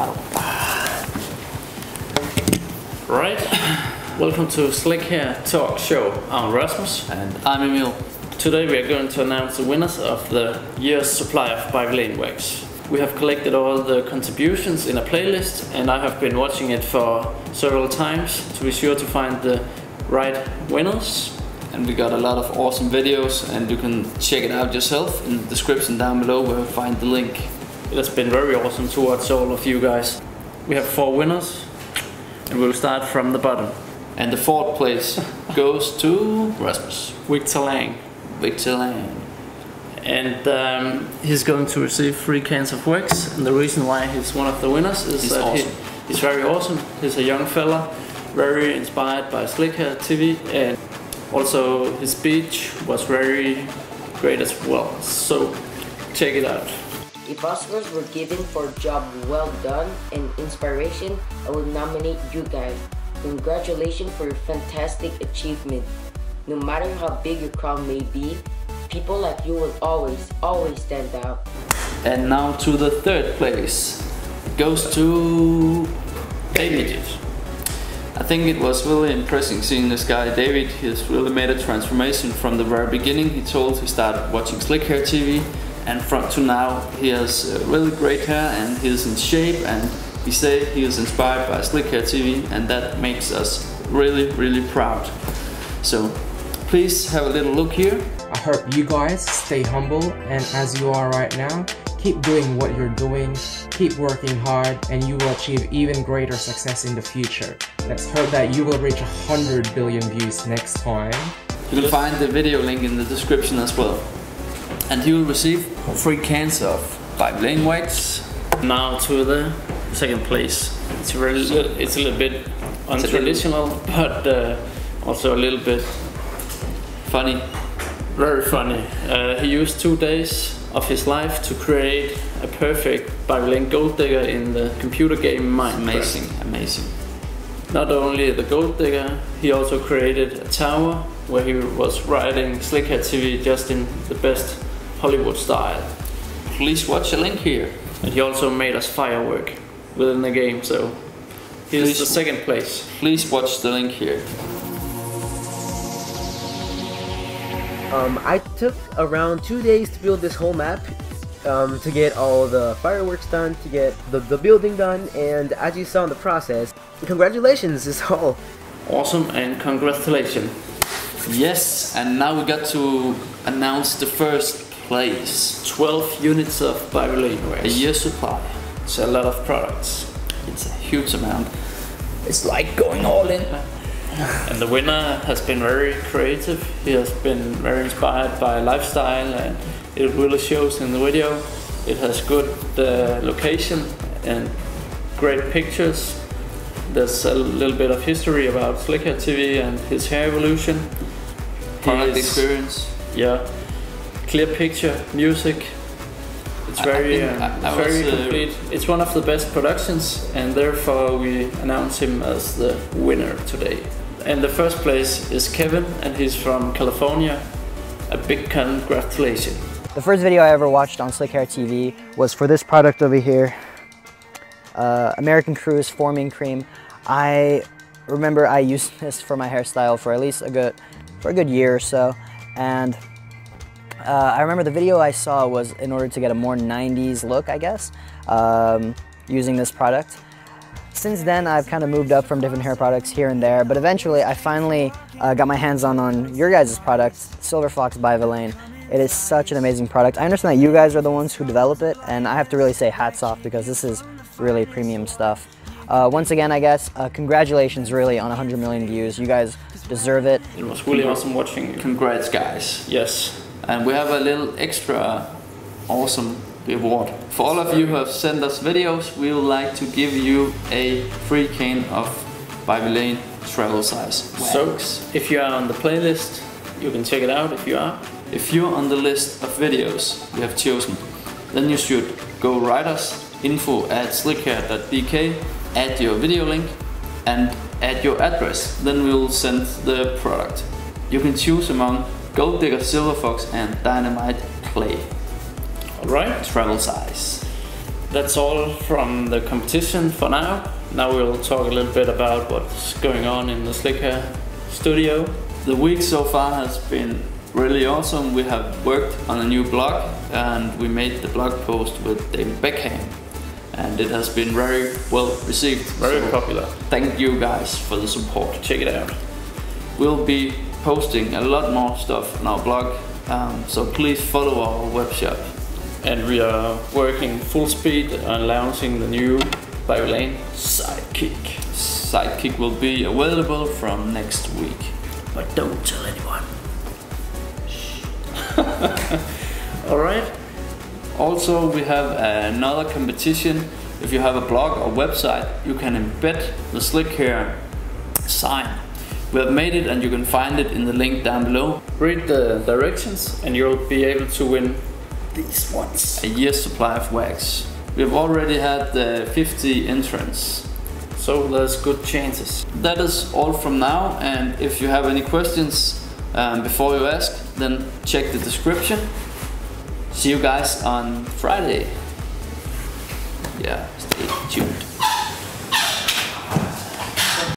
bottle. Right, welcome to Slikhaar Talk Show. I'm Rasmus. And I'm Emil. Today we are going to announce the winners of the year's supply of By Vilain wax. We have collected all the contributions in a playlist and I have been watching it for several times to be sure to find the right winners. And we got a lot of awesome videos and you can check it out yourself in the description down below where you find the link. It has been very awesome to watch all of you guys. We have four winners and we'll start from the bottom. And the fourth place goes to Rasmus. Victor Lang. Victor Lang. And um, he's going to receive three cans of wax. And the reason why he's one of the winners is He's that awesome. he, he's very awesome. He's a young fella, very inspired by Slikhaar TV, and also his speech was very great as well. So check it out. If Oscars were given for job well done and inspiration, I will nominate you guys. Congratulations for your fantastic achievement. No matter how big your crowd may be, people like you will always, always stand out. And now to the third place. It goes to David. I think it was really impressive seeing this guy David. He's really made a transformation from the very beginning. He told he started watching Slikhaar TV and from to now he has uh, really great hair and he is in shape and he said he is inspired by Slikhaar TV and that makes us really really proud. So please have a little look here. I hope you guys stay humble and as you are right now, keep doing what you're doing, keep working hard, and you will achieve even greater success in the future. Let's hope that you will reach 100 billion views next time. You can find the video link in the description as well. And you will receive free cans of By Vilain wax. Now to the second place. It's really, it's a little bit untraditional, but uh, also a little bit Funny. very funny. Uh, he used two days of his life to create a perfect By Vilain gold digger in the computer game Minecraft. Amazing, amazing. Not only the gold digger, he also created a tower where he was riding Slikhaar TV just in the best Hollywood style. Please watch the link here. And he also made us firework within the game, so he's Please- the second place. Please watch the link here. Um, I took around two days to build this whole map, um, to get all the fireworks done, to get the, the building done, and as you saw in the process, congratulations is all. Awesome and congratulations. Yes, and now we got to announce the first place. 12 units of By Vilain A year supply. It's a lot of products. It's a huge amount. It's like going all in. And the winner has been very creative. He has been very inspired by lifestyle and it really shows in the video. It has good uh, location and great pictures. There's a little bit of history about Slikhaar TV and his hair evolution. Product experience. Yeah, clear picture, music. It's I- I very, uh, I- I very was, uh, complete. It's one of the best productions, and therefore we announce him as the winner today. And the first place is Kevin, and he's from California. A big congratulations. The first video I ever watched on Slikhaar TV was for this product over here, uh, American Cruise Forming Cream. I remember I used this for my hairstyle for at least a good, for a good year or so, and uh, I remember the video I saw was in order to get a more 90s look, I guess, um, using this product. Since then, I've kind of moved up from different hair products here and there, but eventually I finally uh, got my hands on on your guys' product, Silver Fox by Vilain. It is such an amazing product. I understand that you guys are the ones who develop it, and I have to really say hats off because this is really premium stuff. Uh, once again, I guess, uh, congratulations really on 100 million views. You guys deserve it. It was really awesome watching you. Congrats, guys. Yes. And we have a little extra awesome reward. For all of you who have sent us videos, we would like to give you a free can of By Vilain travel size So, wax. if you are on the playlist, you can check it out if you are. If you're on the list of videos we have chosen, then you should go write us info at slikhaar.dk, add your video link and add your address. Then we'll send the product. You can choose among Gold Digger Silver Fox and Dynamite Clay Alright. travel size. That's all from the competition for now. Now we'll talk a little bit about what's going on in the Slikhaar studio. The week so far has been really awesome. We have worked on a new blog and we made the blog post with David Beckham and it has been very well received. Very So popular. Thank you guys for the support. Check it out. We'll be posting a lot more stuff on our blog, um, so please follow our web shop. And we are working full speed on launching the new By Vilain Sidekick. Sidekick will be available from next week. But don't tell anyone. Alright. Also, we have another competition. If you have a blog or website, you can embed the Slikhaar sign. We have made it and you can find it in the link down below. Read the directions and you'll be able to win these ones. A year's supply of wax. We've already had uh, 50 entrants. So there's good chances. That is all from now and if you have any questions um, before you ask, then check the description. See you guys on Friday. Yeah, stay tuned.